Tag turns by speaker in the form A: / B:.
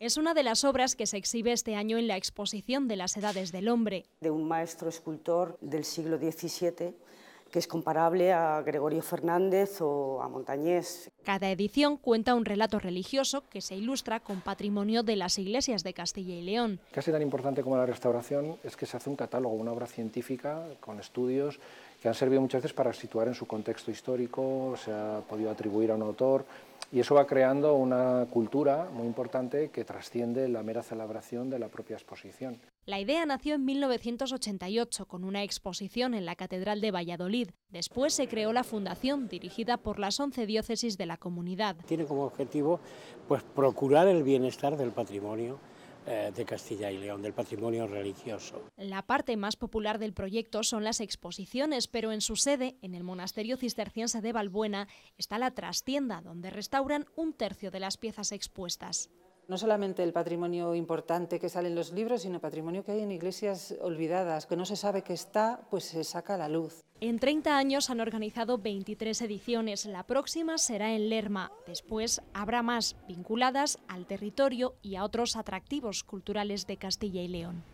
A: Es una de las obras que se exhibe este año en la exposición de las edades del hombre.
B: De un maestro escultor del siglo XVII que es comparable a Gregorio Fernández o a Montañés.
A: Cada edición cuenta un relato religioso que se ilustra con patrimonio de las iglesias de Castilla y León.
C: Casi tan importante como la restauración es que se hace un catálogo, una obra científica con estudios que han servido muchas veces para situar en su contexto histórico, se ha podido atribuir a un autor y eso va creando una cultura muy importante que trasciende la mera celebración de la propia exposición.
A: La idea nació en 1988 con una exposición en la Catedral de Valladolid. Después se creó la fundación dirigida por las 11 diócesis de la comunidad.
D: Tiene como objetivo pues, procurar el bienestar del patrimonio de Castilla y León, del patrimonio religioso.
A: La parte más popular del proyecto son las exposiciones, pero en su sede, en el monasterio cisterciense de Valbuena, está la trastienda, donde restauran un tercio de las piezas expuestas
E: no solamente el patrimonio importante que sale en los libros, sino patrimonio que hay en iglesias olvidadas, que no se sabe que está, pues se saca a la luz.
A: En 30 años han organizado 23 ediciones, la próxima será en Lerma, después habrá más vinculadas al territorio y a otros atractivos culturales de Castilla y León.